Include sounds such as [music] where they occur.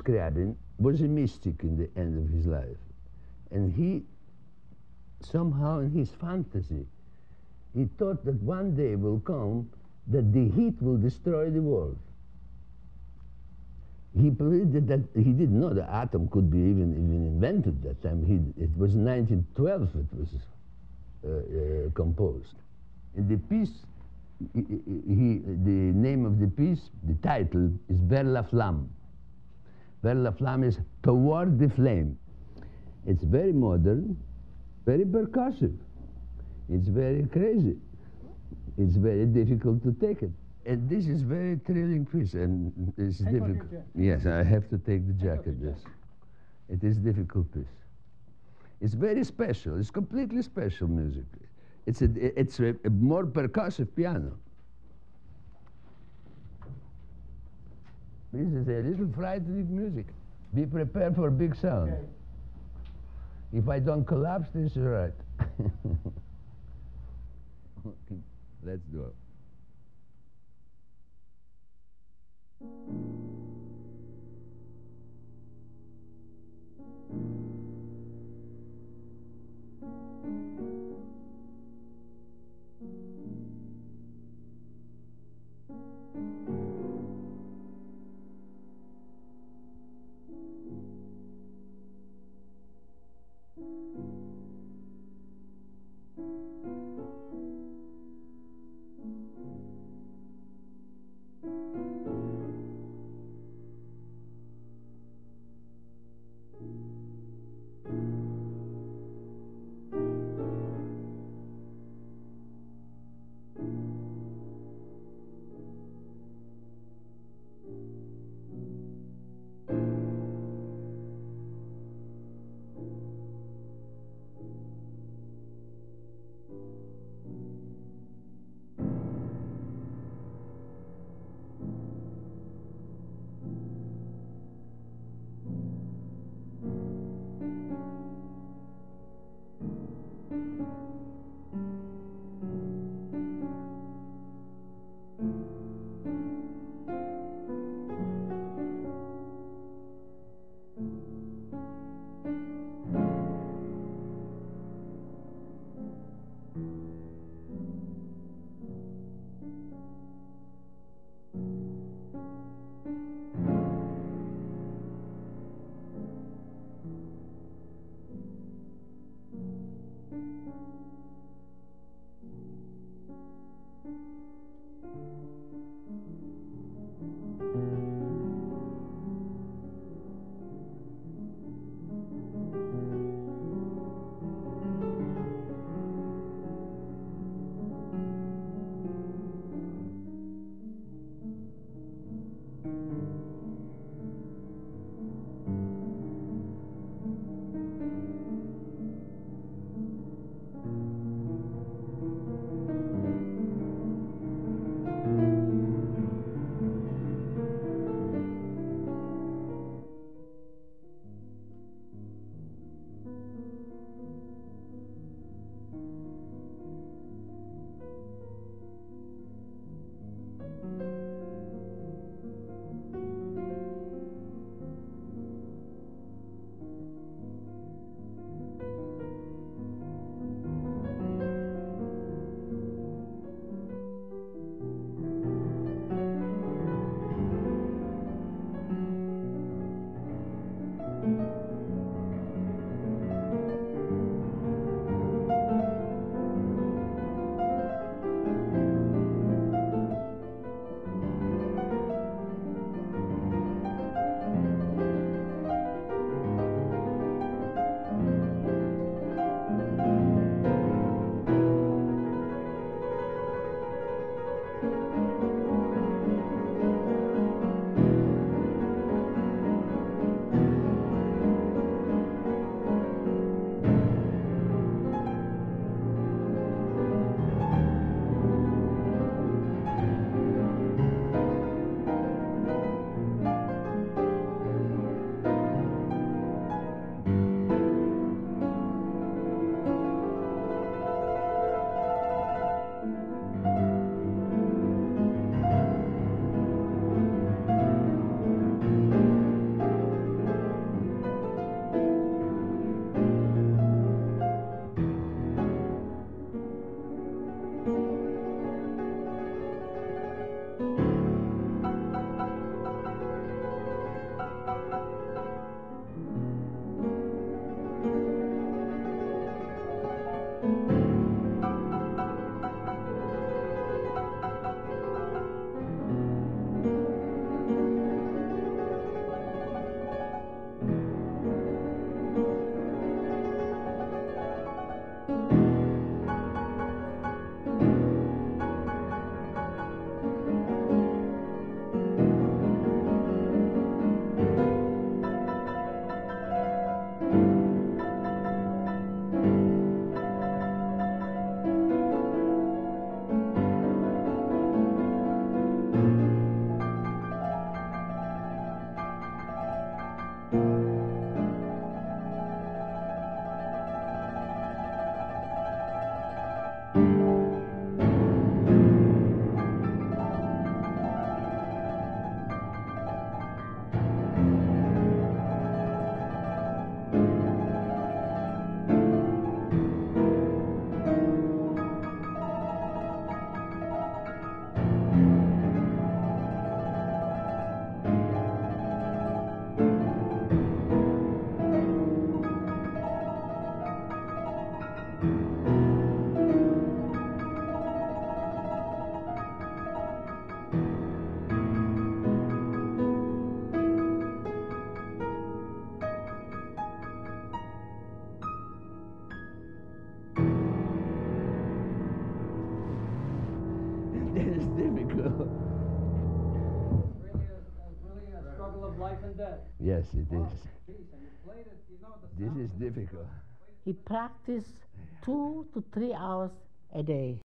Scriabin was a mystic in the end of his life. And he, somehow in his fantasy, he thought that one day will come that the heat will destroy the world. He believed that, he didn't know the atom could be even, even invented that time. He, it was 1912 it was uh, uh, composed. And the piece, he, he, the name of the piece, the title is Vers la Flamme. Vers la Flamme is Toward the Flame. It's very modern, very percussive. It's very crazy. It's very difficult to take it. And this is very thrilling piece, and it's difficult. Yes, I have to take the jacket. Yes, it is difficult piece. It's very special. It's completely special music. It's a, it's a, a more percussive piano. This is a little frightening music. Be prepared for big sound. Okay. If I don't collapse, this is right. [laughs] okay, let's do it. Yes, it is. This is difficult. He practiced two to three hours a day.